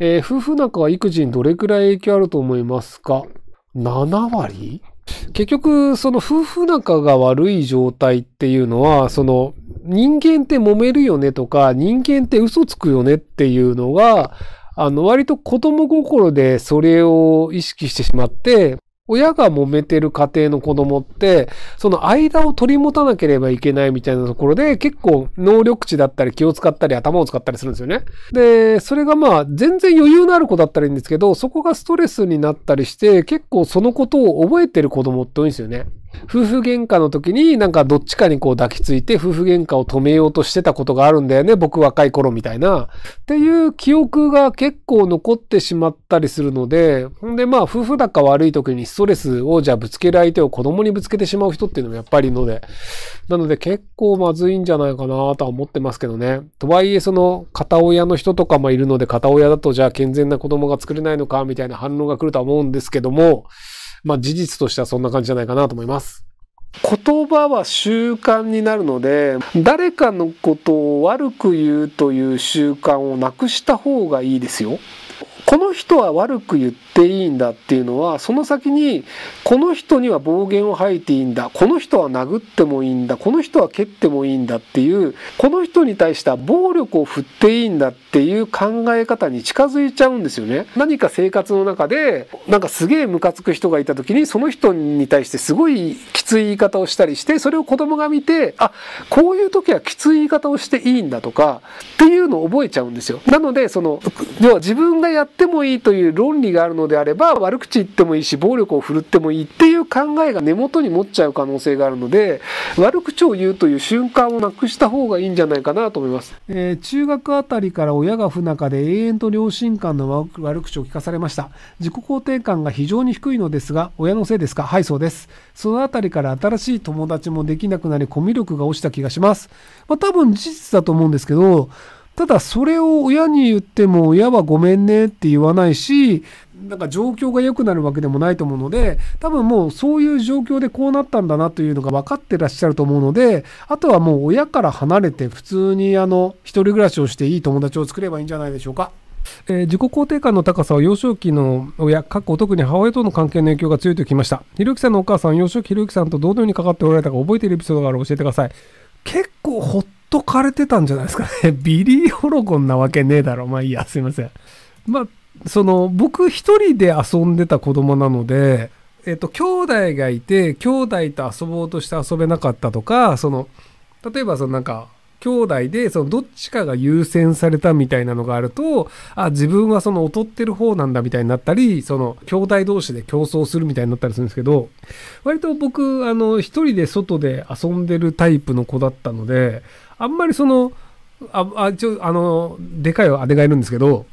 えー、夫婦仲は育児にどれくらい影響あると思いますか ?7 割？結局、その夫婦仲が悪い状態っていうのは、その人間って揉めるよねとか、人間って嘘つくよねっていうのが、あの、割と子供心でそれを意識してしまって、親が揉めてる家庭の子供って、その間を取り持たなければいけないみたいなところで、結構能力値だったり気を使ったり頭を使ったりするんですよね。で、それがまあ全然余裕のある子だったらいいんですけど、そこがストレスになったりして、結構そのことを覚えてる子供って多いんですよね。夫婦喧嘩の時になんかどっちかにこう抱きついて夫婦喧嘩を止めようとしてたことがあるんだよね。僕若い頃みたいな。っていう記憶が結構残ってしまったりするので、ほんでまあ夫婦仲悪い時にストレスをじゃあぶつける相手を子供にぶつけてしまう人っていうのもやっぱりいるので、なので結構まずいんじゃないかなとは思ってますけどね。とはいえその片親の人とかもいるので片親だとじゃあ健全な子供が作れないのかみたいな反応が来るとは思うんですけども、まあ事実としてはそんな感じじゃないかなと思います。言葉は習慣になるので、誰かのことを悪く言うという習慣をなくした方がいいですよ。この人は悪く言っていいんだっていうのはその先にこの人には暴言を吐いていいんだこの人は殴ってもいいんだこの人は蹴ってもいいんだっていうこの人に対しては暴力を振っていいんだっていう考え方に近づいちゃうんですよね。何か生活の中でなんかすげえムカつく人がいた時にその人に対してすごいきつい言い方をしたりしてそれを子供が見てあこういう時はきつい言い方をしていいんだとかっていうのを覚えちゃうんですよ。なのでその要は自分がやってってもいいという論理があるのであれば悪口言ってもいいし暴力を振るってもいいっていう考えが根元に持っちゃう可能性があるので悪口を言うという瞬間をなくした方がいいんじゃないかなと思います、えー、中学あたりから親が不仲で永遠と両親間の悪口を聞かされました。自己肯定感が非常に低いのですが親のせいですか？はいそうです。そのあたりから新しい友達もできなくなりコミュ力が落ちた気がします、まあ、多分事実だと思うんですけどただそれを親に言っても親はごめんねって言わないし、なんか状況が良くなるわけでもないと思うので、多分もうそういう状況でこうなったんだなというのが分かってらっしゃると思うので、あとはもう親から離れて普通にあの、一人暮らしをしていい友達を作ればいいんじゃないでしょうか。えー、自己肯定感の高さは幼少期の親、過去特に母親との関係の影響が強いときました。ひろゆきさんのお母さん、幼少期ひろゆきさんとどのようにかかっておられたか覚えているエピソードがある教えてください。結構ほっと枯れてたんじゃないですかね。ビリー・ホロゴンなわけねえだろ。まあいいや、すいません。まあ、その、僕一人で遊んでた子供なので、えっと、兄弟がいて、兄弟と遊ぼうとして遊べなかったとか、その、例えばそのなんか、兄弟で、そのどっちかが優先されたみたいなのがあると、あ、自分はその劣ってる方なんだみたいになったり、その兄弟同士で競争するみたいになったりするんですけど、割と僕、あの、一人で外で遊んでるタイプの子だったので、あんまりその、あ、あ、ちょ、あの、でかい姉がいるんですけど、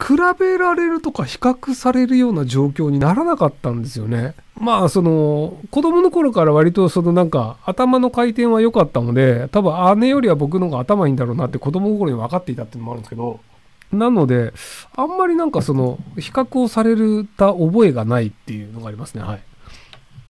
比べられるとか比較されるような状況にならなかったんですよね。まあその子供の頃から割とそのなんか頭の回転は良かったので多分姉よりは僕の方が頭いいんだろうなって子供の頃に分かっていたっていうのもあるんですけどなのであんまりなんかその比較をされた覚えがないっていうのがありますねはい。